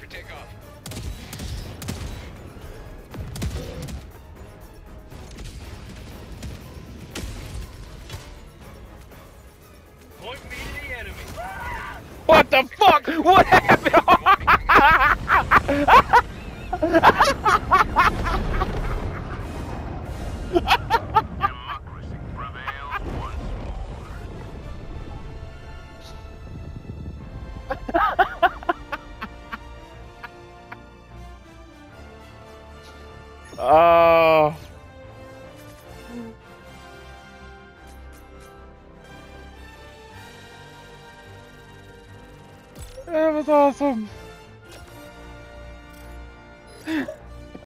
for takeoff. Point me to the enemy. What the fuck? What happened? Ha ha! Oh. That was awesome.